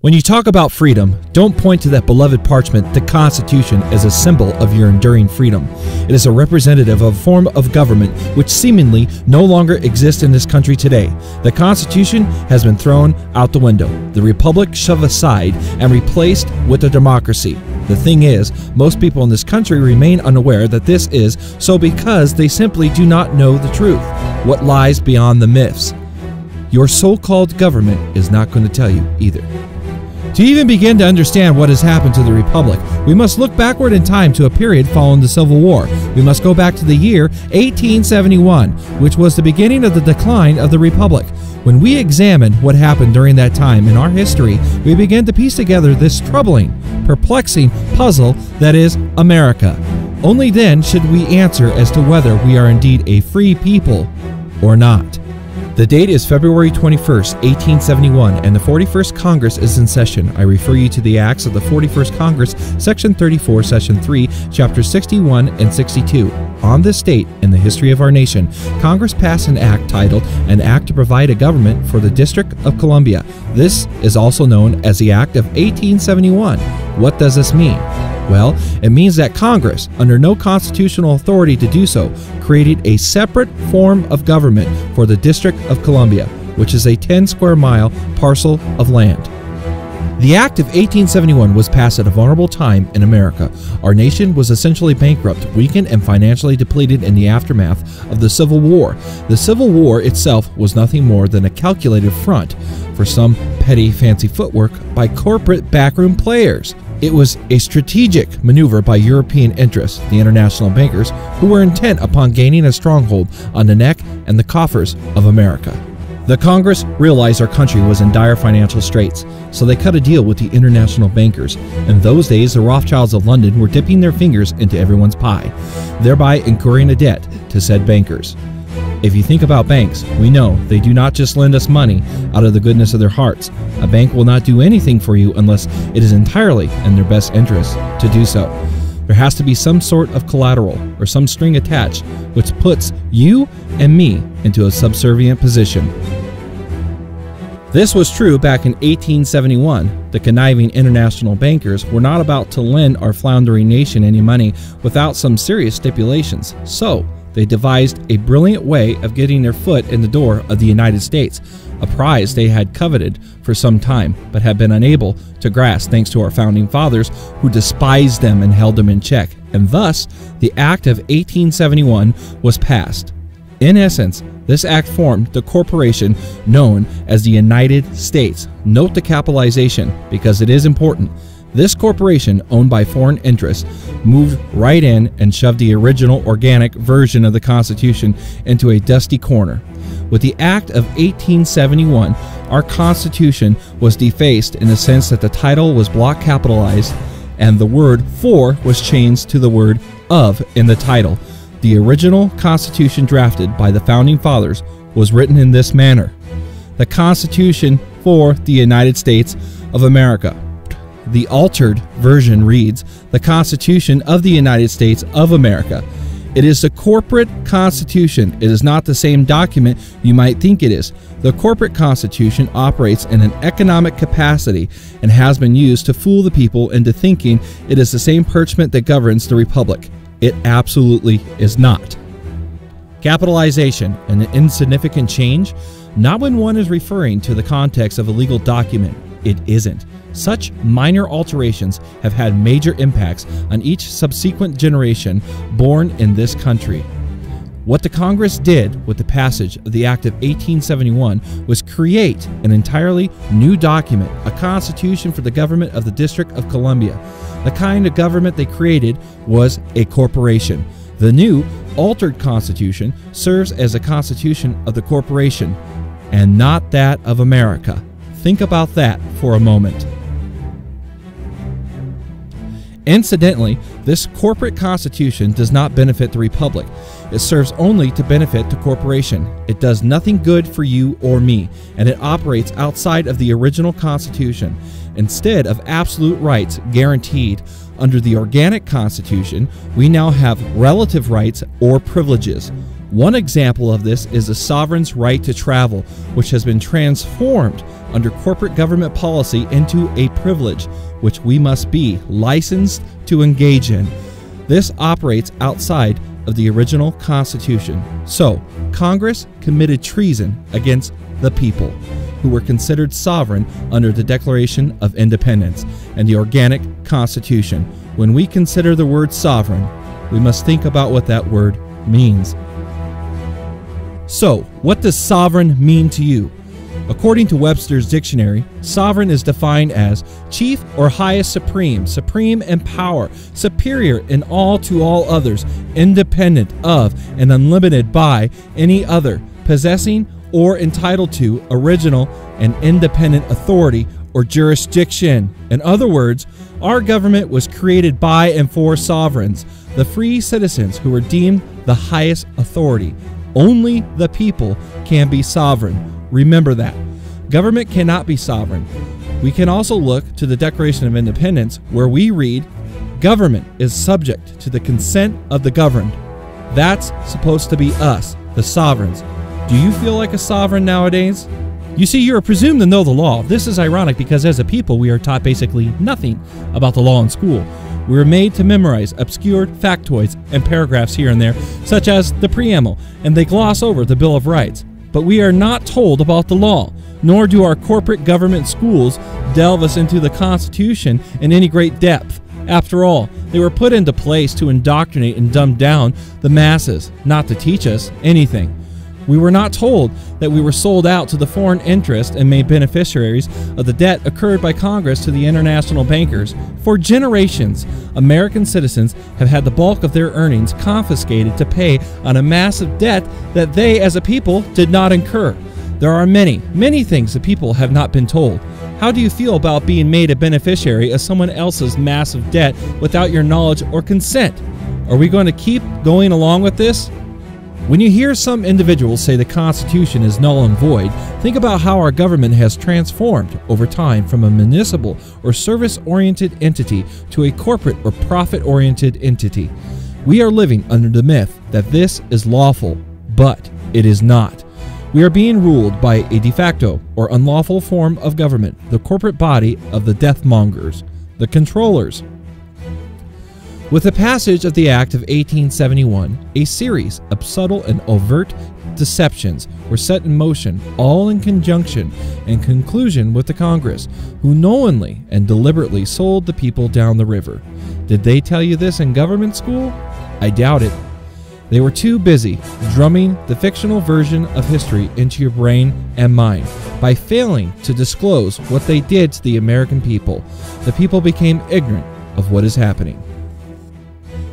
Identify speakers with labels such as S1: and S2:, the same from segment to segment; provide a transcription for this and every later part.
S1: When you talk about freedom, don't point to that beloved parchment, the Constitution, as a symbol of your enduring freedom. It is a representative of a form of government which seemingly no longer exists in this country today. The Constitution has been thrown out the window, the Republic shoved aside, and replaced with a democracy. The thing is, most people in this country remain unaware that this is so because they simply do not know the truth, what lies beyond the myths. Your so called government is not going to tell you either. To even begin to understand what has happened to the Republic, we must look backward in time to a period following the Civil War. We must go back to the year 1871, which was the beginning of the decline of the Republic. When we examine what happened during that time in our history, we begin to piece together this troubling, perplexing puzzle that is America. Only then should we answer as to whether we are indeed a free people or not. The date is February 21st, 1871, and the 41st Congress is in session. I refer you to the Acts of the 41st Congress, Section 34, Session 3, Chapter 61 and 62. On this date in the history of our nation, Congress passed an act titled An Act to Provide a Government for the District of Columbia. This is also known as the Act of 1871. What does this mean? Well, it means that Congress, under no constitutional authority to do so, created a separate form of government for the District of Columbia, which is a 10 square mile parcel of land. The Act of 1871 was passed at a vulnerable time in America. Our nation was essentially bankrupt, weakened, and financially depleted in the aftermath of the Civil War. The Civil War itself was nothing more than a calculated front for some petty fancy footwork by corporate backroom players. It was a strategic maneuver by European interests, the international bankers, who were intent upon gaining a stronghold on the neck and the coffers of America. The Congress realized our country was in dire financial straits, so they cut a deal with the international bankers. In those days, the Rothschilds of London were dipping their fingers into everyone's pie, thereby incurring a debt to said bankers. If you think about banks, we know they do not just lend us money out of the goodness of their hearts. A bank will not do anything for you unless it is entirely in their best interest to do so. There has to be some sort of collateral or some string attached which puts you and me into a subservient position. This was true back in 1871. The conniving international bankers were not about to lend our floundering nation any money without some serious stipulations. So, they devised a brilliant way of getting their foot in the door of the United States, a prize they had coveted for some time, but had been unable to grasp thanks to our founding fathers who despised them and held them in check. And thus, the Act of 1871 was passed. In essence, this act formed the corporation known as the United States. Note the capitalization because it is important. This corporation, owned by foreign interests, moved right in and shoved the original organic version of the Constitution into a dusty corner. With the Act of 1871, our Constitution was defaced in the sense that the title was block capitalized and the word for was changed to the word of in the title. The original Constitution drafted by the Founding Fathers was written in this manner The Constitution for the United States of America. The altered version reads The Constitution of the United States of America. It is the corporate constitution. It is not the same document you might think it is. The corporate constitution operates in an economic capacity and has been used to fool the people into thinking it is the same parchment that governs the republic. It absolutely is not. Capitalization, an insignificant change, not when one is referring to the context of a legal document. It isn't. Such minor alterations have had major impacts on each subsequent generation born in this country. What the Congress did with the passage of the Act of 1871 was create an entirely new document, a constitution for the government of the District of Columbia. The kind of government they created was a corporation. The new, altered constitution serves as a constitution of the corporation and not that of America. Think about that for a moment. Incidentally, this corporate constitution does not benefit the republic. It serves only to benefit the corporation. It does nothing good for you or me, and it operates outside of the original constitution. Instead of absolute rights guaranteed under the organic constitution, we now have relative rights or privileges. One example of this is the sovereign's right to travel, which has been transformed under corporate government policy into a privilege which we must be licensed to engage in. This operates outside of the original Constitution. So, Congress committed treason against the people, who were considered sovereign under the Declaration of Independence and the Organic Constitution. When we consider the word sovereign, we must think about what that word means. So, what does sovereign mean to you? According to Webster's dictionary, sovereign is defined as chief or highest supreme, supreme in power, superior in all to all others, independent of and unlimited by any other, possessing or entitled to original and independent authority or jurisdiction. In other words, our government was created by and for sovereigns, the free citizens who were deemed the highest authority. Only the people can be sovereign. Remember that. Government cannot be sovereign. We can also look to the Declaration of Independence, where we read, Government is subject to the consent of the governed. That's supposed to be us, the sovereigns. Do you feel like a sovereign nowadays? You see, you are presumed to know the law. This is ironic because as a people, we are taught basically nothing about the law in school. We are made to memorize obscure factoids and paragraphs here and there, such as the preamble, and they gloss over the Bill of Rights. But we are not told about the law, nor do our corporate government schools delve us into the Constitution in any great depth. After all, they were put into place to indoctrinate and dumb down the masses, not to teach us anything. We were not told that we were sold out to the foreign interest and made beneficiaries of the debt occurred by Congress to the international bankers. For generations, American citizens have had the bulk of their earnings confiscated to pay on a massive debt that they, as a people, did not incur. There are many, many things the people have not been told. How do you feel about being made a beneficiary of someone else's massive debt without your knowledge or consent? Are we going to keep going along with this? When you hear some individuals say the Constitution is null and void, think about how our government has transformed over time from a municipal or service oriented entity to a corporate or profit oriented entity. We are living under the myth that this is lawful, but it is not. We are being ruled by a de facto or unlawful form of government, the corporate body of the deathmongers, the controllers, with the passage of the Act of 1871, a series of subtle and overt deceptions were set in motion, all in conjunction and conclusion with the Congress, who knowingly and deliberately sold the people down the river. Did they tell you this in government school? I doubt it. They were too busy drumming the fictional version of history into your brain and mind. By failing to disclose what they did to the American people, the people became ignorant of what is happening.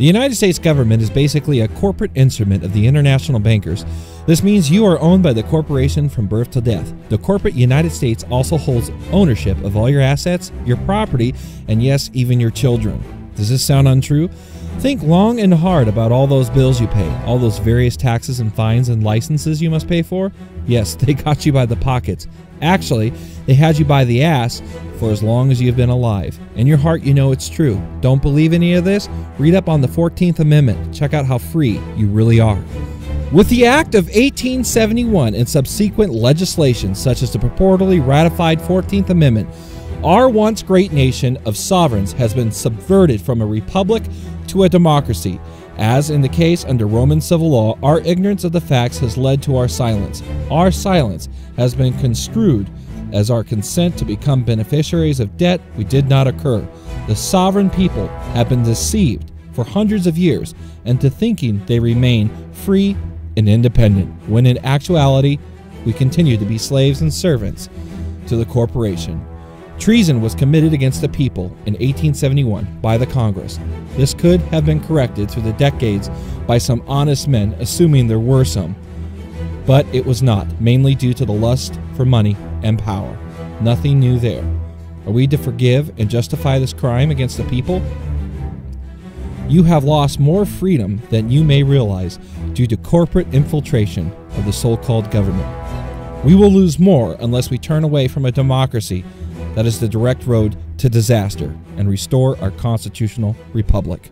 S1: The United States government is basically a corporate instrument of the international bankers. This means you are owned by the corporation from birth to death. The corporate United States also holds ownership of all your assets, your property, and yes, even your children. Does this sound untrue? Think long and hard about all those bills you pay, all those various taxes and fines and licenses you must pay for. Yes, they got you by the pockets. Actually, they had you by the ass for as long as you've been alive. In your heart, you know it's true. Don't believe any of this? Read up on the 14th Amendment. Check out how free you really are. With the Act of 1871 and subsequent legislation, such as the purportedly ratified 14th Amendment, our once great nation of sovereigns has been subverted from a republic to a democracy. As in the case under Roman civil law, our ignorance of the facts has led to our silence. Our silence has been construed as our consent to become beneficiaries of debt we did not occur. The sovereign people have been deceived for hundreds of years into thinking they remain free and independent, when in actuality, we continue to be slaves and servants to the corporation. Treason was committed against the people in 1871 by the Congress. This could have been corrected through the decades by some honest men, assuming there were some. But it was not, mainly due to the lust for money and power. Nothing new there. Are we to forgive and justify this crime against the people? You have lost more freedom than you may realize due to corporate infiltration of the so called government. We will lose more unless we turn away from a democracy that is the direct road to disaster and restore our constitutional republic.